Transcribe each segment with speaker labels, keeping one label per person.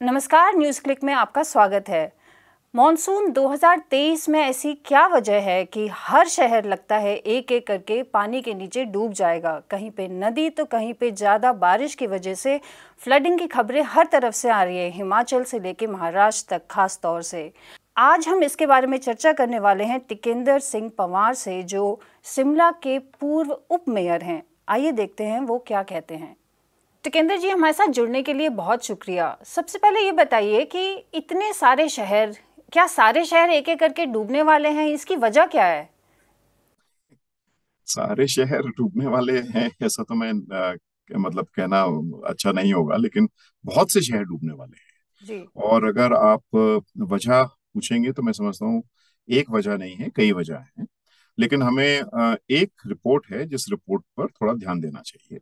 Speaker 1: नमस्कार, news click में आपका स्वागत है। मॉनसून 2023 में ऐसी क्या वजह है कि हर शहर लगता है एक एक करके पानी के नीचे डूब जाएगा? कहीं पे नदी तो कहीं पे ज़्यादा बारिश की वजह से फ्लडिंग की खबरें हर तरफ़ से आ रही है, हिमाचल से लेके महाराष्ट्र तक खास तौर से। आज हम इसके बारे में चर्चा करने वाले हैं टिकेंद्र सिंह पवार से, जो शिमला के पूर्व उप मेयर हैं। आइए देखते हैं वो क्या कहते हैं। टिकेंद्र जी हमारे साथ जुड़ने के लिए बहुत शुक्रिया। सबसे पहले ये बताइए कि इतने सारे शहर क्या सारे शहर एक एक करके डूबने वाले हैं? इसकी वजह क्या है?
Speaker 2: सारे शहर डूबने वाले हैं ऐसा तो मैं आ, मतलब कहना अच्छा नहीं होगा लेकिन बहुत से शहर डूबने वाले हैं।
Speaker 1: जी।
Speaker 2: और अगर आप वजह पूछेंगे तो मैं समझता हूँ एक वजह नहीं है कई वजह हैं। लेकिन हमें एक रिपोर्ट है जिस रिपोर्ट पर थोड़ा ध्यान देना चाहिए।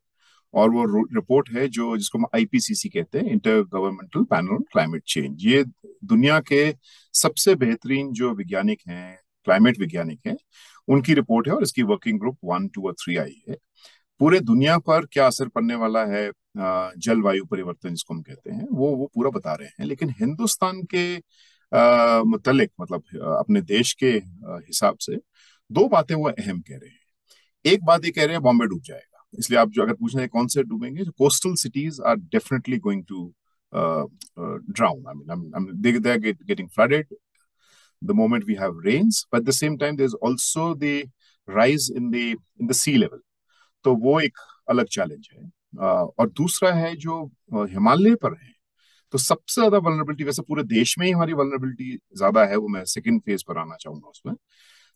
Speaker 2: और वो रिपोर्ट है जो जिसको हम आईपीसीसी कहते हैं intergovernmental panel on climate change ये दुनिया के सबसे बेहतरीन जो वैज्ञानिक हैं क्लाइमेट वैज्ञानिक हैं, उनकी रिपोर्ट है और इसकी वर्किंग ग्रुप वन टू और थ्री आई है। पूरे दुनिया पर क्या असर पड़ने वाला है जलवायु परिवर्तन जिसको हम कहते हैं, वो वो पूरा बता रहे हैं। लेकिन हिंदुस्तान के मुतलिक मतलब अपने देश के हिसाब से दो बातें वो अहम कह रहे हैं। एक बात ये कह रहे हैं, बॉम्बे डूब जाएगा। इसलिए आप जो अगर पूछ रहे हैं कौन से डूबेंगे coastal cities are definitely going to get, getting flooded the moment we have rains. But at the same time, there's also the rise in the in the sea level. तो वो एक अलग चैलेंज है uh, और दूसरा है जो हिमालय पर है तो सबसे ज़्यादा वनरेबिलिटी वैसे पूरे देश में ही हमारी वनरेबिलिटी ज़्यादा है वो मैं सेकेंड फ़ेज़ पर आना चाहूँगा उसमें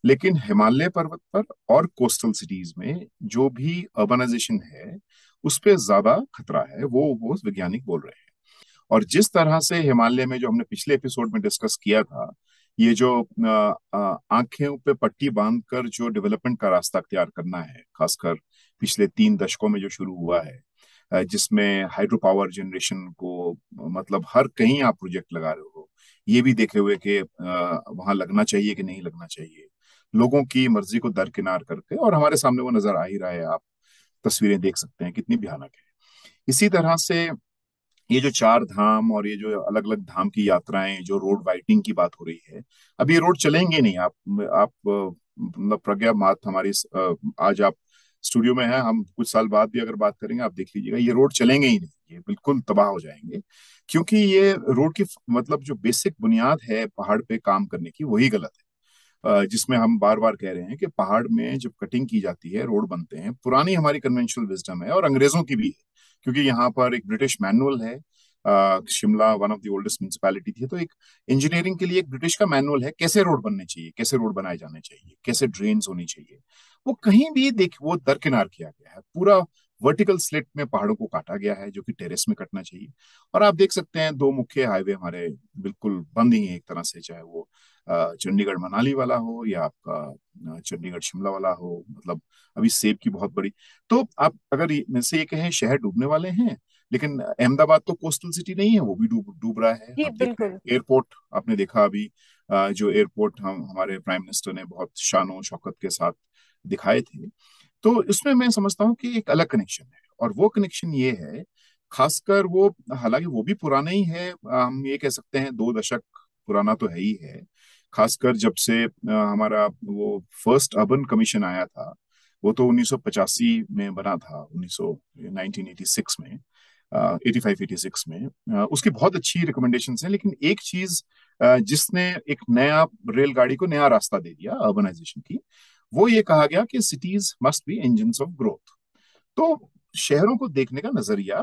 Speaker 2: लेकिन हिमालय पर्वत पर और कोस्टल सिटीज़ में जो भी अर्बनाइजेशन है, उस पर ज़्यादा खतरा है, वो वो वैज्ञानिक बोल रहे हैं। और जिस तरह से हिमालय में जो हमने पिछले एपिसोड में डिस्कस किया था, ये जो आँखें पे पट्टी बांधकर जो डेवलपमेंट का रास्ता अख्तियार करना है, खासकर पिछले तीन दशकों में जो शुरू हुआ है जिसमें हाइड्रो पावर जनरेशन को मतलब हर कहीं आप प्रोजेक्ट लगा रहे हो, ये भी देखे हुए कि वहाँ लगना चाहिए कि नहीं लगना चाहिए। लोगों की मर्ज़ी को दरकिनार करके और हमारे सामने वो नज़र आ ही रहा है, आप तस्वीरें देख सकते हैं, कितनी भयानक है। इसी तरह से ये जो चार धाम और ये जो अलग अलग धाम की यात्राएँ, जो रोड वाइटिंग की बात हो रही है, अब ये रोड चलेंगे नहीं, आप आप मतलब प्रज्ञा मात हमारी आज आप स्टूडियो में है, हम कुछ साल बाद भी अगर बात करेंगे, आप देख लीजिएगा, ये रोड चलेंगे ही नहीं, ये बिल्कुल तबाह हो जाएँगे, क्योंकि ये रोड की मतलब जो बेसिक बुनियाद है पहाड़ पे काम करने की, वही गलत है। जिसमें हम बार बार कह रहे हैं कि पहाड़ में जब कटिंग की जाती है रोड बनते हैं, पुरानी हमारी कन्वेंशनल विजडम है और अंग्रेज़ों की भी है, क्योंकि यहाँ पर एक ब्रिटिश मैनुअल है Shimla one of the oldest municipality थी तो एक इंजीनियरिंग के लिए एक ब्रिटिश का मैनुअल है, कैसे रोड बनने चाहिए, कैसे रोड बनाए जाने चाहिए, कैसे ड्रेन होनी चाहिए, वो कहीं भी देख, वो दरकिनार किया गया है, पूरा वर्टिकल स्लिट में पहाड़ों को काटा गया है जो कि टेरेस में कटना चाहिए। और आप देख सकते हैं दो मुख्य हाईवे हमारे बिल्कुल बंद ही है एक तरह से चाहे वो चंडीगढ़ मनाली वाला हो या आपका चंडीगढ़ शिमला वाला हो मतलब अभी सेब की बहुत बड़ी। तो आप अगर में से ये कहें शहर डूबने वाले हैं लेकिन अहमदाबाद तो कोस्टल सिटी नहीं है वो भी डूब डूब रहा है। एयरपोर्ट आपने देखा अभी जो एयरपोर्ट हम हमारे प्राइम मिनिस्टर ने बहुत शानो शौकत के साथ दिखाए थे। तो इसमें मैं समझता हूँ कि एक अलग कनेक्शन है और वो कनेक्शन ये है, खासकर वो, हालाँकि वो भी पुराना ही है, हम ये कह सकते हैं दो दशक पुराना तो है ही है, खासकर जब से हमारा वो फ़र्स्ट अर्बन कमीशन आया था, वो तो 1985 में बना था 1986 में एटी फाइव, एटी सिक्स में उसकी बहुत अच्छी रिकमेंडेशन है, लेकिन एक चीज़ जिसने एक नया रेलगाड़ी को नया रास्ता दे दिया अर्बनाइजेशन की वो ये कहा गया कि cities must be engine of growth तो शहरों को देखने का नज़रिया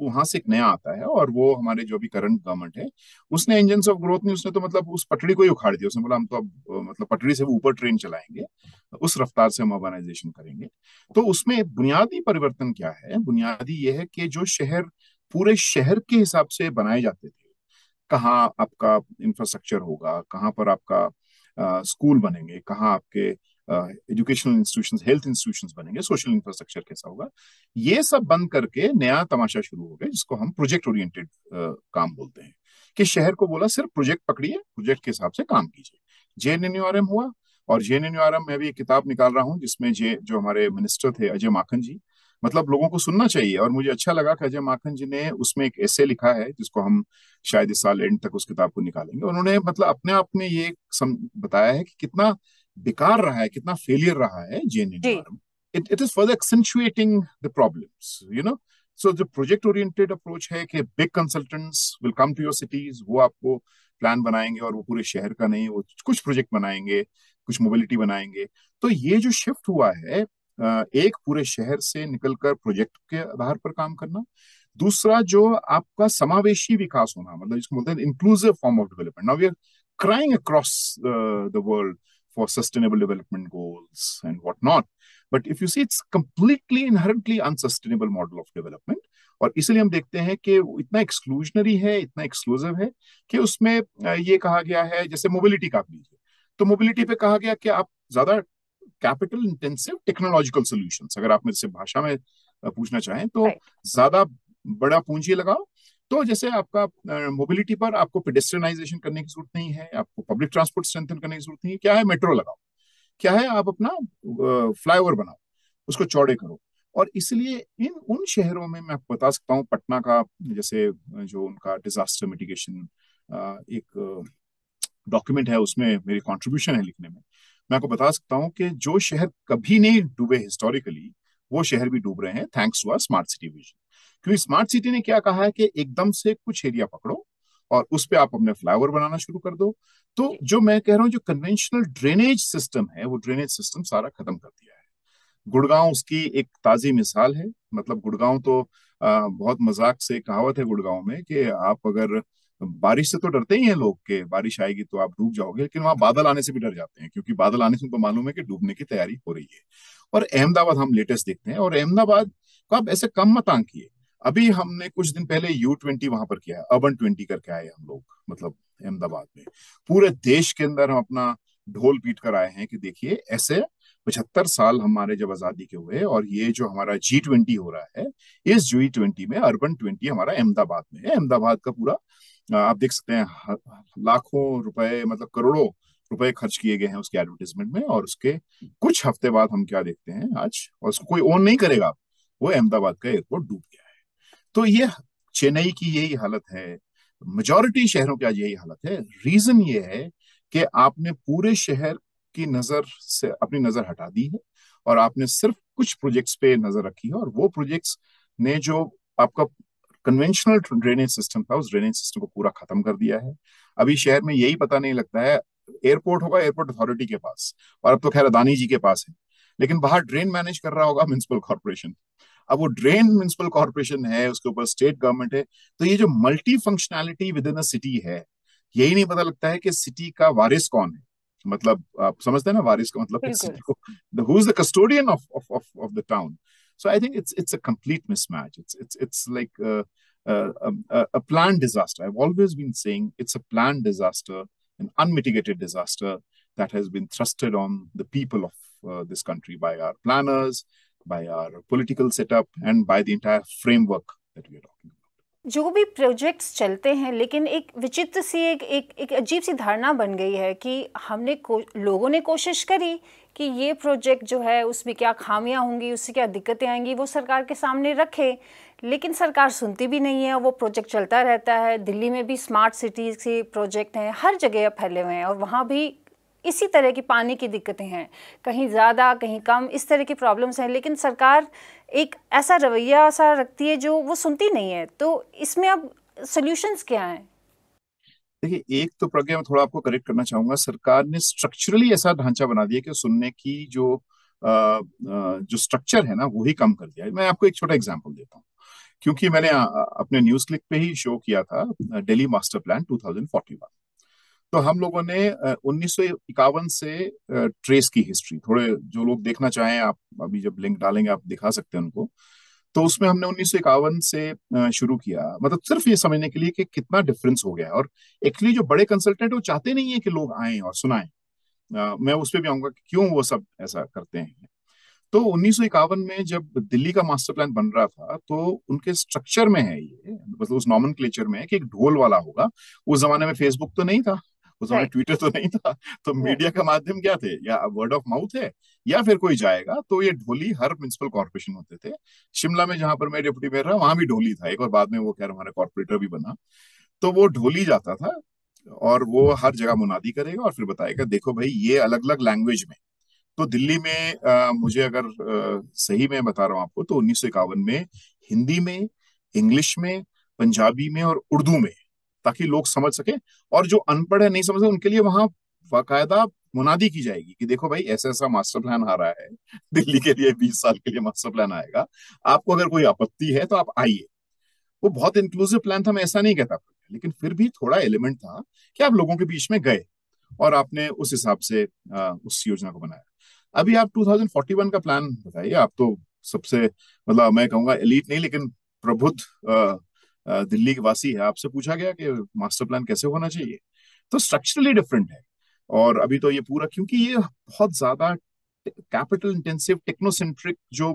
Speaker 2: वहाँ से एक नया आता है और वो हमारे जो भी करंट गवर्नमेंट है, उसने इंजन ऑफ़ ग्रोथ नहीं, उसने तो मतलब उस पटड़ी को ही उखाड़ दिया। उसने बोला, हम तो अब मतलब पटड़ी से ऊपर ट्रेन चलाएँगे, उस रफ्तार से हम अर्बनाइजेशन करेंगे। तो उसमें बुनियादी परिवर्तन क्या है? बुनियादी ये है कि जो शहर, पूरे शहर के हिसाब से बनाए जाते थे, कहाँ आपका इंफ्रास्ट्रक्चर होगा, कहाँ पर आपका स्कूल बनेंगे, कहाँ आपके एजुकेशनल इंस्टीट्यूशन हेल्थ इंस्टीट्यूशन बनेंगे सोशल इंफ्रास्ट्रक्चर कैसा होगा? ये सब बंद करके नया तमाशा शुरू हो गया, जिसको हम प्रोजेक्ट ओरिएंटेड काम बोलते हैं। कि शहर को बोला, सिर्फ़ प्रोजेक्ट पकड़िए प्रोजेक्ट के हिसाब से काम कीजिए। जे एन हुआ, और जे एन में भी एक किताब निकाल रहा हूँ, जिसमें जे, जो हमारे मिनिस्टर थे, अजय माखन जी मतलब लोगों को सुनना चाहिए। और मुझे अच्छा लगा कि अजय माखन जी ने उसमें एक ऐसे लिखा है, जिसको हम शायद इस साल एंड तक उस किताब को निकालेंगे। उन्होंने मतलब अपने आप में ये बताया है कि कितना बेकार रहा है कितना फेलियर रहा है JNU it, it is further accentuating the problems you know? So the project oriented approach है कि big consultants will come to your cities वो आपको प्लान बनाएँगे और वो पूरे शहर का नहीं वो कुछ प्रोजेक्ट बनाएँगे कुछ मोबिलिटी बनाएँगे। तो ये जो शिफ्ट हुआ है एक पूरे शहर से निकलकर प्रोजेक्ट के आधार पर काम करना दूसरा जो आपका समावेशी विकास होना मतलब जिसको बोलते हैं inclusive form of development now we are crying across the world sustainable development goals and what not but if you see it's completely inherently unsustainable model of development और इसलिए हम देखते हैं कि इतना एक्सक्लूजनरी है इतना एक्सक्लूसिव है कि उसमें ये कहा गया है जैसे मोबिलिटी का आप लीजिए। तो मोबिलिटी पे कहा गया कि आप ज़्यादा कैपिटल इंटेंसिव टेक्नोलॉजिकल सोल्यूशन अगर आप मेरे से भाषा में पूछना चाहें तो ज़्यादा बड़ा पूंजी लगाओ तो जैसे आपका मोबिलिटी पर आपको पेडेस्ट्रियनाइजेशन करने की ज़रूरत नहीं है, आपको पब्लिक ट्रांसपोर्ट स्ट्रेंथन करने की ज़रूरत नहीं है, क्या है मेट्रो लगाओ? क्या है आप अपना फ्लाईओवर बनाओ, उसको चौड़े करो। और इसलिए इन, उन शहरों में मैं आपको बता सकता हूँ, पटना का जैसे, जो उनका डिजास्टर मिटिगेशन एक डॉक्यूमेंट है, उसमें मेरी कंट्रीब्यूशन है लिखने में। मैं आपको बता सकता हूँ कि जो शहर कभी नहीं डूबे हिस्टोरिकली वो शहर भी डूब रहे हैं thanks to our smart city vision क्योंकि स्मार्ट सिटी ने क्या कहा है कि एकदम से कुछ एरिया पकड़ो और उस पर आप अपने फ्लाईओवर बनाना शुरू कर दो। तो जो। मैं कह रहा हूँ जो कन्वेंशनल ड्रेनेज सिस्टम है वो ड्रेनेज सिस्टम सारा खत्म कर दिया है। गुड़गांव उसकी एक ताजी मिसाल है। मतलब गुड़गांव तो आ, बहुत मज़ाक से कहावत है गुड़गांव में कि आप अगर बारिश से तो डरते ही हैं लोग के बारिश आएगी तो आप डूब जाओगे लेकिन वहाँ बादल आने से भी डर जाते हैं क्योंकि बादल आने से उनको मालूम है कि डूबने की तैयारी हो रही है। और अहमदाबाद हम लेटेस्ट देखते हैं और अहमदाबाद को आप ऐसे कम मत आंकिए। अभी हमने कुछ दिन पहले यू ट्वेंटी वहाँ पर किया अर्बन ट्वेंटी करके आए हम लोग मतलब अहमदाबाद में। पूरे देश के अंदर हम अपना ढोल पीट कर आए हैं कि देखिए, ऐसे पचहत्तर साल हमारे जब आज़ादी के हुए और ये जो हमारा जी ट्वेंटी हो रहा है, इस जी ट्वेंटी में अर्बन ट्वेंटी हमारा अहमदाबाद में है। अहमदाबाद का पूरा आप देख सकते हैं लाखों रुपए मतलब करोड़ों रुपए खर्च किए गए हैं उसके एडवर्टीजमेंट में और उसके कुछ हफ़्ते बाद हम क्या देखते हैं आज, और उसको कोई ओन नहीं करेगा, वो अहमदाबाद का एयरपोर्ट डूब गया। तो ये चेन्नई की यही हालत है। मेजोरिटी शहरों की आज यही हालत है। रीजन ये है कि आपने पूरे शहर की नज़र से अपनी नज़र हटा दी है और आपने सिर्फ़ कुछ प्रोजेक्ट्स पे नज़र रखी है और वो प्रोजेक्ट्स ने जो आपका कन्वेंशनल ड्रेनेज सिस्टम था, उस ड्रेनेज सिस्टम को पूरा खत्म कर दिया है। अभी शहर में यही पता नहीं लगता है एयरपोर्ट होगा एयरपोर्ट अथॉरिटी के पास और अब तो खैर अदानी जी के पास है। लेकिन बाहर ड्रेन मैनेज कर रहा होगा म्यूनसिपल कॉर्पोरेशन अब वो ड्रेन म्युनिसिपल कॉर्पोरेशन है उसके ऊपर स्टेट गवर्नमेंट है तो ये जो multi functionality within a city है यही नहीं पता लगता है कि सिटी का वारिस कौन है। मतलब आप समझते हैं ना वारिस का मतलब custodian of of of of the town so I think it's it's a complete mismatch it's it's it's like a plan disaster I always been saying it's a plan disaster an unmitigated disaster that has been thrusted on the people of uh, this country by our by our political setup, and by the entire framework that we are talking about.
Speaker 1: जो भी projects चलते हैं लेकिन एक विचित्र सी एक एक एक अजीब सी धारणा बन गई है कि हमने लोगों ने कोशिश करी कि ये प्रोजेक्ट जो है उसमें क्या खामियाँ होंगी उससे क्या दिक्कतें आएँगी वो सरकार के सामने रखे लेकिन सरकार सुनती भी नहीं है वो प्रोजेक्ट चलता रहता है दिल्ली में भी स्मार्ट सिटीज़ के प्रोजेक्ट हैं हर जगह फैले हुए हैं और वहाँ भी इसी तरह की पानी की दिक्कतें हैं। कहीं ज़्यादा कहीं कम इस तरह की प्रॉब्लम्स हैं लेकिन सरकार एक ऐसा रवैया सा रखती है जो वो सुनती नहीं है। तो इसमें अब सोल्यूशंस क्या हैं?
Speaker 2: देखिए एक तो प्रज्ञा मैं थोड़ा आपको करेक्ट करना चाहूँगा। सरकार ने स्ट्रक्चरली ऐसा ढांचा बना दिया कि सुनने की जो आ, जो स्ट्रक्चर है ना वो ही कम कर दिया मैं आपको एक छोटा एग्जांपल देता हूँ। क्योंकि मैंने अपने न्यूज़ क्लिक पे ही शो किया था दिल्ली मास्टर प्लान 2041 तो हम लोगों ने उन्नीस सौ इक्यावन से ट्रेस की हिस्ट्री। थोड़े जो लोग देखना चाहें, आप अभी जब लिंक डालेंगे, आप दिखा सकते हैं उनको। तो उसमें हमने उन्नीस सौ इक्यावन से शुरू किया। मतलब सिर्फ़ ये समझने के लिए कि कितना डिफरेंस हो गया है। और एक्चुअली जो बड़े कंसल्टेंट वो चाहते नहीं है कि लोग आए और सुनाएँ। मैं उस पर भी आऊँगा कि क्यों वो सब ऐसा करते हैं। तो उन्नीस सौ इक्यावन में जब दिल्ली का मास्टर प्लान बन रहा था तो उनके स्ट्रक्चर में है ये मतलब उस नॉमन में है कि एक ढोल वाला होगा। उस जमाने में फेसबुक तो नहीं था। उस समय ट्विटर तो नहीं था। तो मीडिया का माध्यम क्या थे? या वर्ड ऑफ़ माउथ है या फिर कोई जाएगा तो ये ढोली हर म्यूनसिपल कॉर्पोरेशन होते थे। शिमला में जहाँ पर मैं डिप्टी मेयर रहा वहाँ भी ढोली था। एक और बाद में वो खैर हमारा कॉर्पोरेटर भी बना। तो वो ढोली जाता था और वो हर जगह मुनादी करेगा और फिर बताएगा देखो भाई ये अलग अलग लैंग्वेज में। तो दिल्ली में आ, मुझे अगर आ, सही में बता रहा हूँ आपको तो उन्नीस सौ इक्यावन में हिंदी में इंग्लिश में पंजाबी में और उर्दू में ताकि लोग समझ सके और जो अनपढ़ है नहीं समझ उनके लिए वहाँ बाकायदा मुनादी की जाएगी कि देखो भाई ऐसा ऐसा मास्टर प्लान आ रहा है दिल्ली के लिए बीस साल के लिए मास्टर प्लान आएगा। आपको अगर कोई आपत्ति है तो आप आइए। वो बहुत इंक्लूसिव प्लान था मैं ऐसा नहीं कहता। लेकिन फिर भी थोड़ा एलिमेंट था कि आप लोगों के बीच में गए और आपने उस हिसाब से आ, उस योजना को बनाया। अभी आप 2041 का प्लान बताइए। आप तो सबसे मतलब मैं कहूँगा एलिट नहीं लेकिन प्रबुद्ध दिल्ली के वासी है। आपसे पूछा गया कि मास्टर प्लान कैसे होना चाहिए? तो स्ट्रक्चरली डिफरेंट है। और अभी तो ये पूरा क्योंकि ये बहुत ज़्यादा कैपिटल इंटेंसिव टेक्नोसेंट्रिक जो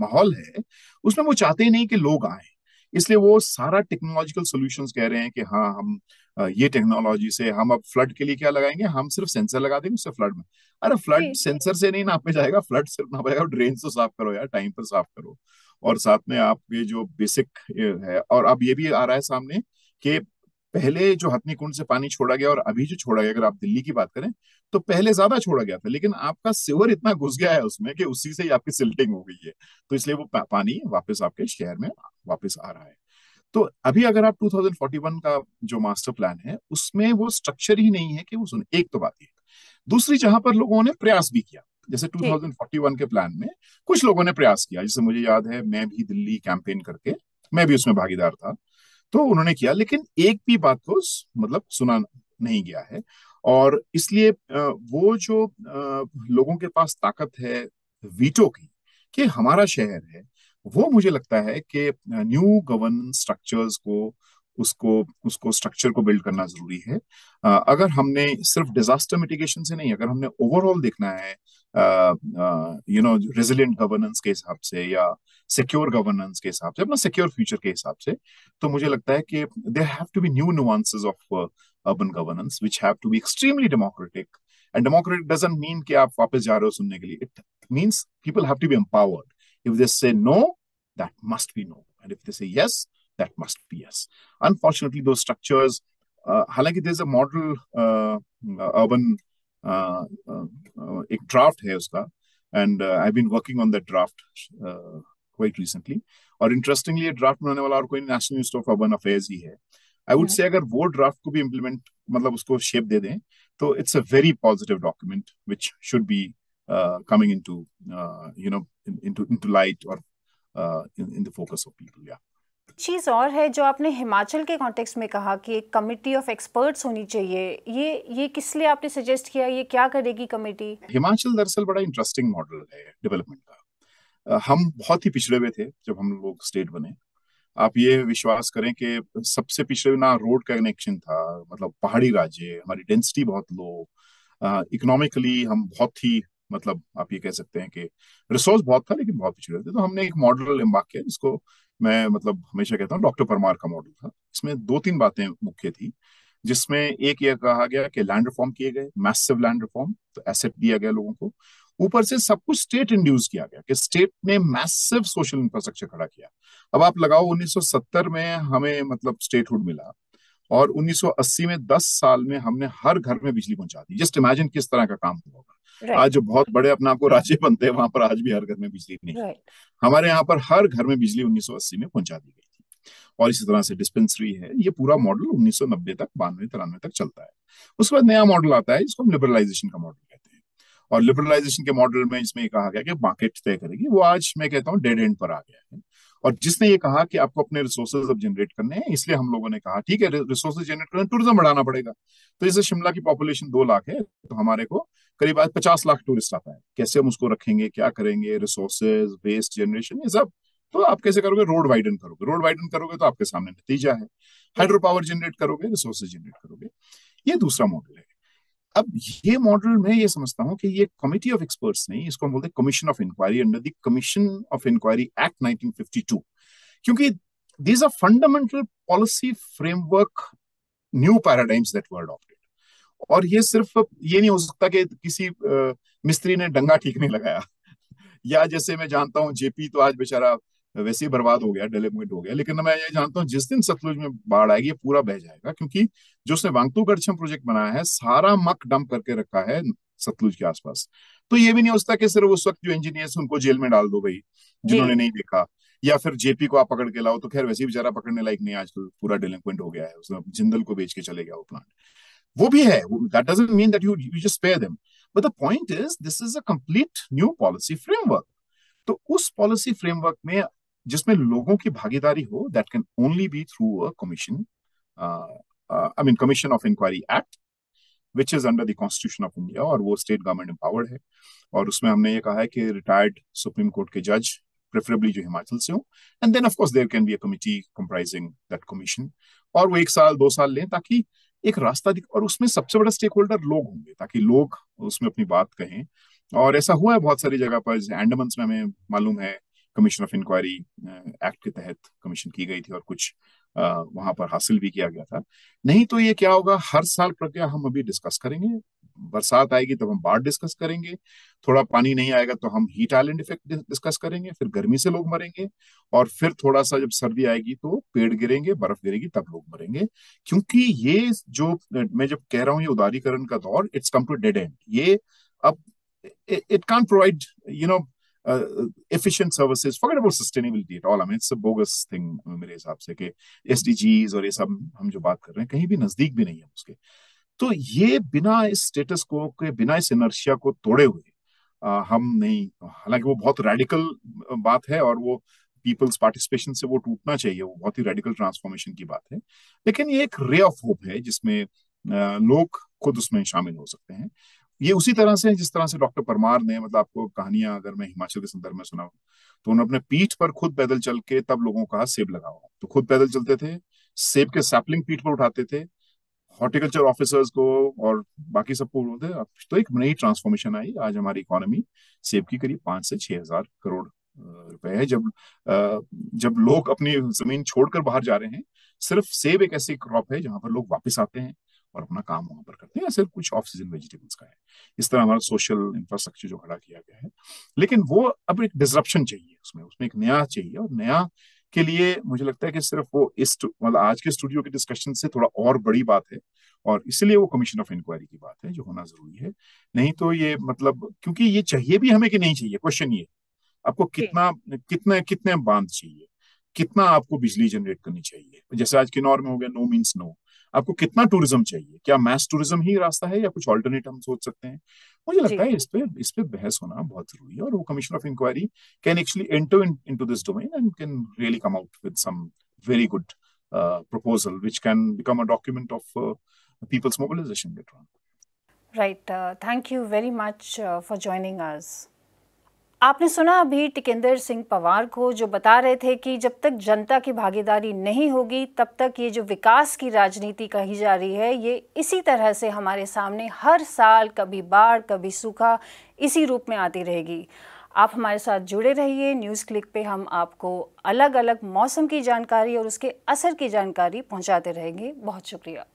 Speaker 2: माहौल है, उसमें वो चाहते नहीं कि लोग आए। इसलिए वो सारा टेक्नोलॉजिकल सॉल्यूशंस कह रहे हैं कि हाँ हम ये टेक्नोलॉजी से हम अब फ्लड के लिए क्या लगाएँगे? हम सिर्फ़ सेंसर लगा देंगे उससे फ्लड में। अरे फ्लड सेंसर से नहीं नापे जाएगा फ्लड सिर्फ़ नापेगा ड्रेन तो साफ़ करो यार टाइम पर साफ़ करो। और साथ में आपके जो बेसिक है और अब ये भी आ रहा है सामने कि पहले जो हथनी कुंड से पानी छोड़ा गया और अभी जो छोड़ा गया अगर आप दिल्ली की बात करें तो पहले ज़्यादा छोड़ा गया था लेकिन आपका सिवर इतना घुस गया है उसमें कि उसी से ही आपकी सिल्टिंग हो गई है। तो इसलिए वो पानी वापस आपके शहर में वापस आ रहा है। तो अभी अगर आप 2041 का जो मास्टर प्लान है उसमें वो स्ट्रक्चर ही नहीं है कि वो सुने एक तो बात ये। दूसरी जहाँ पर लोगों ने प्रयास भी किया जैसे 2041 के प्लान में कुछ लोगों ने प्रयास किया जैसे मुझे याद है मैं भी दिल्ली कैंपेन करके मैं भी उसमें भागीदार था तो उन्होंने किया लेकिन एक भी बात को मतलब सुना नहीं गया है और इसलिए वो जो लोगों के पास ताकत है वीटो की कि हमारा शहर है वो मुझे लगता है कि न्यू गवर्नेंस स्ट्रक्चर्स को, उसको उसको स्ट्रक्चर को बिल्ड करना ज़रूरी है। अगर हमने सिर्फ़ डिजास्टर मिटिगेशन से नहीं, अगर हमने ओवरऑल देखना है यू नो रेजिलियंट गवर्नेंस के हिसाब से या सिक्योर गवर्नेंस के हिसाब से, अपना सिक्योर फ्यूचर के हिसाब से तो मुझे लगता है कि there have to be new nuances of urban governance which have to be extremely democratic and democratic doesn't mean कि आप वापस जा रहे हो सुनने के लिए. It means people have to be empowered If they say no that must be no and if they say yes that must be yes. Unfortunately, those structures, uh, हालांकि there's a model uh, urban uh, uh, एक draft है उसका and uh, I've been working on that draft uh, quite recently. और interestingly ये draft बनाने वाला और कोई national institute of urban affairs ही है आई वुड से अगर वो ड्राफ्ट को भी इम्प्लीमेंट मतलब उसको शेप दे दें तो it's a very positive document which should be coming into uh, you know in, into into light or uh, in, in the focus of people yeah.
Speaker 1: चीज़ और है जो आपने हिमाचल के कॉन्टेक्स्ट में कहा कि एक कमिटी ऑफ़ एक्सपर्ट्स होनी चाहिए ये ये किस लिए आपने सजेस्ट किया ये क्या करेगी कमेटी
Speaker 2: हिमाचल दरअसल बड़ा इंटरेस्टिंग मॉडल है डेवलपमेंट का। हम बहुत ही पिछड़े हुए थे जब हम लोग स्टेट बने। आप ये विश्वास करें कि सबसे पिछड़े ना रोड का कनेक्शन था मतलब पहाड़ी राज्य हमारी डेंसिटी बहुत लो इकोनॉमिकली हम बहुत ही मतलब आप ये कह सकते हैं कि रिसोर्स बहुत था, लेकिन बहुत पिछड़े थे तो हमने एक मॉडल इम्बाक किया, जिसको मैं मतलब हमेशा कहता हूँ डॉक्टर परमार का मॉडल था। इसमें दो तीन बातें मुख्य थी, जिसमें एक यह कहा गया कि लैंड रिफॉर्म किए गए मैसिव लैंड रिफॉर्म तो एसेट दिया गया लोगों को। ऊपर से सब कुछ स्टेट इंड्यूस किया गया, कि स्टेट ने मैसिव सोशल इंफ्रास्ट्रक्चर खड़ा किया। अब आप लगाओ 1970 में हमें मतलब स्टेटहुड मिला। और 1980 में 10 साल में हमने हर घर में बिजली पहुँचा दी। जस्ट इमेजिन किस तरह का काम हुआ होगा। Right. आज जो बहुत बड़े अपने आपको राज्य बनते हैं वहाँ पर आज भी हर घर में बिजली नहीं। Right. हमारे यहाँ पर हर घर में बिजली 1980 में पहुँचा दी गई थी। और इसी तरह से डिस्पेंसरी है ये पूरा मॉडल 1990 तक बानवे तिरानवे तक चलता है। उसके बाद नया मॉडल आता है जिसको हम लिबरलाइजेशन का मॉडल कहते हैं। और लिबरलाइजेशन के मॉडल में इसमें कहा गया कि मार्केट तय करेगी। वो आज मैं कहता हूँ डेड एंड पर आ गया है। और जिसने ये कहा कि आपको अपने रिसोर्सेज अब जनरेट करने हैं, इसलिए हम लोगों ने कहा, ठीक है रिसोर्सेज जनरेट करने टूरिज़्म बढ़ाना पड़ेगा। तो जैसे शिमला की पॉपुलेशन दो लाख है तो हमारे को करीब आज पचास लाख टूरिस्ट आता है। कैसे हम उसको रखेंगे, क्या करेंगे रिसोर्सेज वेस्ट जनरेशन ये सब तो आप कैसे करोगे? रोड वाइडन करोगे। रोड वाइडन करोगे तो आपके सामने नतीजा है। हाइड्रो पावर जनरेट करोगे रिसोर्सेज जनरेट करोगे। ये दूसरा मॉडल है। अब ये मॉडल मैं ये समझता हूँ कि ये कमिटी ऑफ़ एक्सपर्ट्स नहीं, इसको हम बोलते हैं commission of inquiry under the commission of inquiry act 1952 क्योंकि these are fundamental policy framework new paradigms that were adopted और ये सिर्फ़ ये नहीं हो सकता कि किसी मिस्त्री ने डंगा ठीक नहीं लगाया। या जैसे मैं जानता हूँ, जेपी तो आज बेचारा वैसे ही बर्बाद हो गया डेवलपमेंट हो गया। लेकिन मैं ये जानता हूँ जिस दिन सतलुज में बाढ़ आएगी पूरा बह जाएगा क्योंकि जो उसने वांगतू गढ़छम प्रोजेक्ट बनाया है सारा मक डंप करके रखा है सतलुज के आसपास। तो ये भी नहीं हो सकता कि सिर्फ़ उस वक्त जो इंजीनियर्स उनको जेल में डाल दो भाई जिन्होंने नहीं देखा। या फिर जेपी को आप पकड़ के लाओ तो खैर वैसे बेचारा पकड़ने लायक नहीं आजकल पूरा डिलिंक्वेंट हो गया है उसने जिंदल को बेच के चले गया वो प्लांट वो भी है that doesn't mean that you you just spare them but the point is this is a complete new policy framework तो उस पॉलिसी फ्रेमवर्क में जिसमें लोगों की भागीदारी हो that can only be through a commission I mean commission of inquiry act which is under the constitution of India और वो स्टेट गवर्नमेंट एम्पावर्ड है। और उसमें हमने ये कहा है कि रिटायर्ड सुप्रीम कोर्ट के जज प्रेफरेबली जो हिमाचल से हो। And then of course there can be committee comprising that commission और वो एक साल, दो साल लें ताकि एक रास्ता दिख और उसमें सबसे बड़ा स्टेक होल्डर लोग होंगे, ताकि लोग उसमें अपनी बात कहें। और ऐसा हुआ है बहुत सारी जगह पर एंडमन में हमें मालूम है कमीशन ऑफ़ इंक्वायरी एक्ट के तहत कमीशन की गई थी और कुछ वहाँ पर हासिल भी किया गया था। नहीं तो ये क्या होगा? हर साल प्रक्रिया हम अभी डिस्कस करेंगे। बरसात आएगी तब हम बाढ़ डिस्कस करेंगे। थोड़ा पानी नहीं आएगा तो हम हीट आइलैंड इफ़ेक्ट डिस्कस करेंगे। फिर गर्मी से लोग मरेंगे और फिर थोड़ा सा जब सर्दी आएगी तो पेड़ गिरेंगे, बर्फ़ गिरेगी, तब लोग मरेंगे। क्योंकि ये जो मैं जब कह रहा हूँ ये उदारीकरण का दौर it's come to dead and ये अब it can't provide you know efficient services forget about sustainability at all I mean it's a bogus thing मेरे हिसाब से कि एसडीजीज और ये सब हम जो बात कर रहे हैं कहीं भी नज़दीक भी नहीं है उसके। तो ये बिना इस स्टेटस को के बिना इस इनर्शिया को तोड़े हुए आ, हम नहीं हालाँकि वो बहुत रेडिकल बात है और वो पीपल्स पार्टिसिपेशन से वो टूटना चाहिए वो बहुत ही रेडिकल ट्रांसफॉर्मेशन की बात है। लेकिन ये एक रे ऑफ़ होप है जिसमें लोग खुद उसमें शामिल हो सकते हैं। ये उसी तरह से जिस तरह से डॉक्टर परमार ने मतलब आपको कहानियाँ अगर मैं हिमाचल के संदर्भ में सुना तो उन्होंने अपने पीठ पर खुद पैदल चल के तब लोगों को कहा सेब लगाओ तो खुद पैदल चलते थे, सेब के सैपलिंग पीठ पर उठाते थे हॉर्टिकल्चर ऑफिसर्स को और बाकी सबको बोलते तो एक नई ट्रांसफॉर्मेशन आई, आज हमारी इकोनॉमी सेब की करीब पाँच से छह हज़ार करोड़ रुपए है। जब जब लोग अपनी ज़मीन छोड़कर बाहर जा रहे हैं, सिर्फ़ सेब एक ऐसी क्रॉप है जहाँ पर लोग वापस आते हैं। और अपना काम वहाँ पर करते हैं या सिर्फ़ कुछ ऑफ़ सीज़न वेजिटेबल्स का है। इस तरह हमारा सोशल इंफ्रास्ट्रक्चर जो खड़ा किया गया है। लेकिन वो अब एक डिसरप्शन चाहिए उसमें उसमें एक नया चाहिए और नया के लिए मुझे लगता है कि सिर्फ़ वो इस मतलब आज के स्टूडियो के डिस्कशन से थोड़ा और बड़ी बात है और इसलिए वो कमीशन ऑफ़ इंक्वायरी की बात है जो होना ज़रूरी है। नहीं तो ये मतलब क्योंकि ये चाहिए भी हमें कि नहीं चाहिए? क्वेश्चन ये आपको कितना कितने कितने बाँध चाहिए? कितना आपको बिजली जनरेट करनी चाहिए? जैसे आज किन्नौर में हो गया नो मीन्स नो आपको कितना टूरिज़्म चाहिए क्या मैस टूरिज़्म ही रास्ता है या कुछ ऑल्टरनेट हम सोच सकते हैं मुझे लगता है इस पे इस पे बहस होना बहुत ज़रूरी है और वो commission of inquiry can actually enter into this domain and can really come out with some very good proposal which can become a document of uh, people's mobilization later on.
Speaker 1: Right. Uh, thank you very much uh, for joining us. आपने सुना अभी टिकेंद्र सिंह पवार को, जो बता रहे थे कि जब तक जनता की भागीदारी नहीं होगी, तब तक ये जो विकास की राजनीति कही जा रही है, ये इसी तरह से हमारे सामने हर साल कभी बाढ़, कभी सूखा, इसी रूप में आती रहेगी। आप हमारे साथ जुड़े रहिए, न्यूज़ क्लिक पे हम आपको अलग अलग मौसम की जानकारी और उसके असर की जानकारी पहुंचाते रहेंगे। बहुत शुक्रिया।